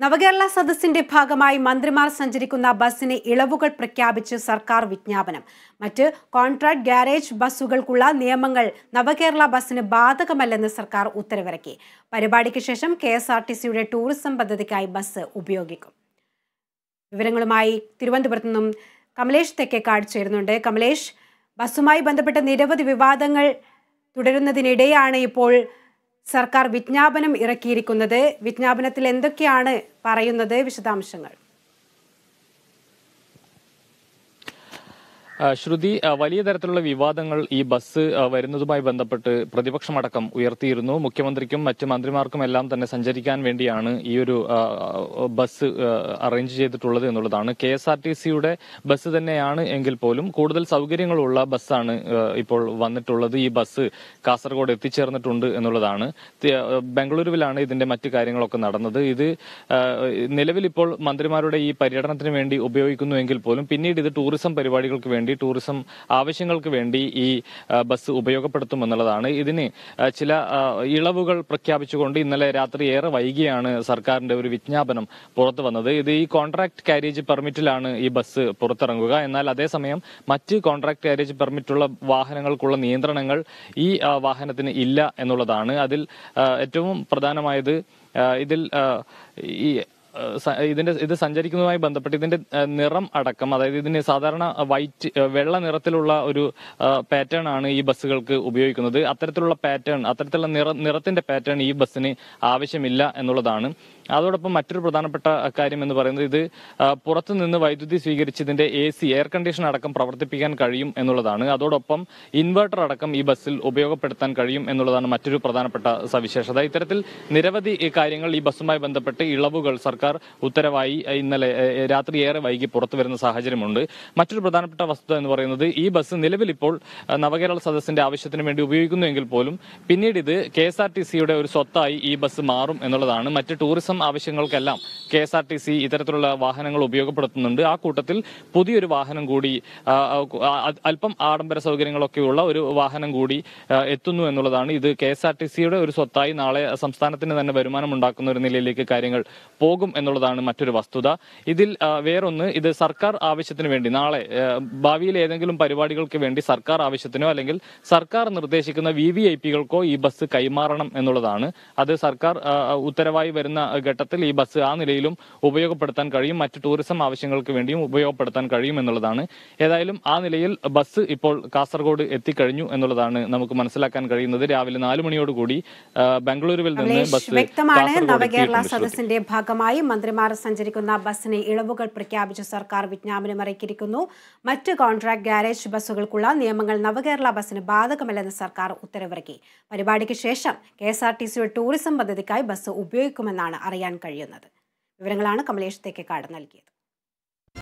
നവകേരള സദസ്സിന്റെ ഭാഗമായി മന്ത്രിമാർ സഞ്ചരിക്കുന്ന ബസ്സിന് ഇളവുകൾ പ്രഖ്യാപിച്ച് സർക്കാർ വിജ്ഞാപനം. മറ്റ് കോൺട്രാക്ട് ഗ്യാരേജ് ബസ്സുകൾക്കുള്ള നിയമങ്ങൾ നവകേരള ബസ്സിന് ബാധകമല്ലെന്ന് സർക്കാർ ഉത്തരവിറക്കി. പരിപാടിക്ക് ശേഷം കെ എസ് ആർ ടി സിയുടെ ടൂറിസം പദ്ധതിക്കായി ബസ് ഉപയോഗിക്കും. വിവരങ്ങളുമായി തിരുവനന്തപുരത്തു നിന്നും കമലേഷ് തെക്കേക്കാട് ചേരുന്നുണ്ട്. കമലേഷ് ബസ്സുമായി ബന്ധപ്പെട്ട നിരവധി വിവാദങ്ങൾ തുടരുന്നതിനിടെയാണ് ഇപ്പോൾ സർക്കാർ വിജ്ഞാപനം ഇറക്കിയിരിക്കുന്നത് വിജ്ഞാപനത്തിൽ എന്തൊക്കെയാണ് പറയുന്നത് വിശദാംശങ്ങൾ. ശ്രുതി വലിയ തരത്തിലുള്ള വിവാദങ്ങൾ ഈ ബസ് വരുന്നതുമായി ബന്ധപ്പെട്ട് പ്രതിപക്ഷമടക്കം ഉയർത്തിയിരുന്നു. മുഖ്യമന്ത്രിക്കും മറ്റ് മന്ത്രിമാർക്കും എല്ലാം തന്നെ സഞ്ചരിക്കാൻ വേണ്ടിയാണ് ഈ ഒരു ബസ് അറേഞ്ച് ചെയ്തിട്ടുള്ളത് എന്നുള്ളതാണ്. കെ എസ് ആർ ടി സിയുടെ ബസ് തന്നെയാണ് എങ്കിൽ പോലും കൂടുതൽ സൗകര്യങ്ങളുള്ള ബസ്സാണ് ഇപ്പോൾ വന്നിട്ടുള്ളത്. ഈ ബസ് കാസർഗോഡ് എത്തിച്ചേർന്നിട്ടുണ്ട് എന്നുള്ളതാണ്. ബംഗളൂരുവിലാണ് ഇതിന്റെ മറ്റു കാര്യങ്ങളൊക്കെ നടന്നത്. ഇത് നിലവിൽ ഇപ്പോൾ മന്ത്രിമാരുടെ ഈ പര്യടനത്തിന് വേണ്ടി ഉപയോഗിക്കുന്നുവെങ്കിൽ പോലും പിന്നീട് ഇത് ടൂറിസം പരിപാടികൾക്ക് വേണ്ടി ടൂറിസം ആവശ്യങ്ങൾക്ക് വേണ്ടി ഈ ബസ് ഉപയോഗപ്പെടുത്തുമെന്നുള്ളതാണ്. ഇതിന് ചില ഇളവുകൾ പ്രഖ്യാപിച്ചുകൊണ്ട് ഇന്നലെ രാത്രി ഏറെ വൈകിയാണ് സർക്കാരിന്റെ ഒരു വിജ്ഞാപനം പുറത്തു വന്നത്. ഇത് ഈ കോൺട്രാക്ട് കാരേജ് പെർമിറ്റിലാണ് ഈ ബസ് പുറത്തിറങ്ങുക. എന്നാൽ അതേസമയം മറ്റ് കോൺട്രാക്ട് കാരേജ് പെർമിറ്റുള്ള വാഹനങ്ങൾക്കുള്ള നിയന്ത്രണങ്ങൾ ഈ വാഹനത്തിന് ഇല്ല എന്നുള്ളതാണ്. അതിൽ ഏറ്റവും പ്രധാനമായത് ഇതിൽ ഈ ഇതിന്റെ ഇത് സഞ്ചരിക്കുന്നതുമായി ബന്ധപ്പെട്ട് ഇതിന്റെ നിറം അടക്കം അതായത് ഇതിന് സാധാരണ വൈറ്റ് വെള്ള നിറത്തിലുള്ള ഒരു പാറ്റേൺ ആണ് ഈ ബസ്സുകൾക്ക് ഉപയോഗിക്കുന്നത്. അത്തരത്തിലുള്ള പാറ്റേൺ അത്തരത്തിലുള്ള നിറ നിറത്തിന്റെ പാറ്റേൺ ഈ ബസ്സിന് ആവശ്യമില്ല എന്നുള്ളതാണ്. അതോടൊപ്പം മറ്റൊരു പ്രധാനപ്പെട്ട കാര്യം എന്ന് പറയുന്നത് ഇത് പുറത്തുനിന്ന് പുറത്തു നിന്ന് വൈദ്യുതി സ്വീകരിച്ച് ഇതിന്റെ എ സി എയർ കണ്ടീഷൻ അടക്കം പ്രവർത്തിപ്പിക്കാൻ കഴിയും എന്നുള്ളതാണ്. അതോടൊപ്പം ഇൻവെർട്ടർ അടക്കം ഈ ബസ്സിൽ ഉപയോഗപ്പെടുത്താൻ കഴിയും എന്നുള്ളതാണ് മറ്റൊരു പ്രധാനപ്പെട്ട സവിശേഷത. ഇത്തരത്തിൽ നിരവധി കാര്യങ്ങൾ ഈ ബസ്സുമായി ബന്ധപ്പെട്ട് ഇളവുകൾ സർക്കാർ ഉത്തരവായി ഇന്നലെ രാത്രി ഏറെ വൈകി പുറത്തു വരുന്ന സാഹചര്യമുണ്ട്. മറ്റൊരു പ്രധാനപ്പെട്ട വസ്തുത എന്ന് പറയുന്നത് ഈ ബസ് നിലവിൽ ഇപ്പോൾ നവകേരള സദസ്സിന്റെ ആവശ്യത്തിന് വേണ്ടി ഉപയോഗിക്കുന്നുവെങ്കിൽ പോലും പിന്നീട് ഇത് കെ എസ് ആർ ടി സിയുടെ ഒരു സ്വത്തായി ഈ ബസ് മാറും എന്നുള്ളതാണ്. മറ്റ് tourism ആവശ്യങ്ങൾക്കെല്ലാം K S R T C ഇത്തരത്തിലുള്ള വാഹനങ്ങൾ ഉപയോഗപ്പെടുത്തുന്നുണ്ട്. ആ കൂട്ടത്തിൽ പുതിയൊരു വാഹനം കൂടി അല്പം ആഡംബര സൗകര്യങ്ങളൊക്കെ ഉള്ള ഒരു വാഹനം കൂടി എത്തുന്നു എന്നുള്ളതാണ്. ഇത് കെ എസ് ആർ ടി സിയുടെ ഒരു സ്വത്തായി നാളെ സംസ്ഥാനത്തിന് തന്നെ വരുമാനം ഉണ്ടാക്കുന്ന ഒരു നിലയിലേക്ക് കാര്യങ്ങൾ പോകും എന്നുള്ളതാണ് മറ്റൊരു വസ്തുത. ഇതിൽ വേറൊന്ന് ഇത് സർക്കാർ ആവശ്യത്തിന് വേണ്ടി നാളെ ഭാവിയിൽ ഏതെങ്കിലും പരിപാടികൾക്ക് വേണ്ടി സർക്കാർ ആവശ്യത്തിനോ അല്ലെങ്കിൽ സർക്കാർ നിർദ്ദേശിക്കുന്ന വി വി ഐ പികൾക്കോ ഈ ബസ് കൈമാറണം എന്നുള്ളതാണ്. അത് സർക്കാർ ഉത്തരവായി വരുന്ന ഘട്ടത്തിൽ ഈ ബസ് ആ നിലയിലും ഉപയോഗപ്പെടുത്താൻ കഴിയും മറ്റ് ടൂറിസം ആവശ്യങ്ങൾക്ക് വേണ്ടിയും ഉപയോഗപ്പെടുത്താൻ കഴിയും എന്നുള്ളതാണ്. ഏതായാലും ആ നിലയിൽ ബസ് ഇപ്പോൾ കാസർഗോഡ് എത്തിക്കഴിഞ്ഞു എന്നുള്ളതാണ് നമുക്ക് മനസ്സിലാക്കാൻ കഴിയുന്നത്. രാവിലെ നാല് മണിയോടുകൂടി ആ, ബംഗളൂരുവിൽ നിന്ന് ബസ് വ്യക്തമാണ് നവകേരള സദസ്സിന്റെ ഭാഗമായി മന്ത്രിമാർ സഞ്ചരിക്കുന്ന ബസ്സിന് ഇളവുകൾ പ്രഖ്യാപിച്ച് സർക്കാർ വിജ്ഞാപനം ഇറക്കിയിരിക്കുന്നു മറ്റ് കോൺട്രാക്ട് ഗാരേജ് ബസ്സുകൾക്കുള്ള നിയമങ്ങൾ നവകേരള ബസ്സിന് ബാധകമല്ലെന്ന് സർക്കാർ ഉത്തരവിറക്കി. പരിപാടിക്ക് ശേഷം കെ എസ് ആർ ടി സിയുടെ ടൂറിസം പദ്ധതിക്കായി ബസ് ഉപയോഗിക്കുമെന്നാണ് അറിയാൻ കഴിയുന്നത്. വിവരങ്ങളാണ് കമലേഷ് തേക്കേക്കാട് നൽകിയത്.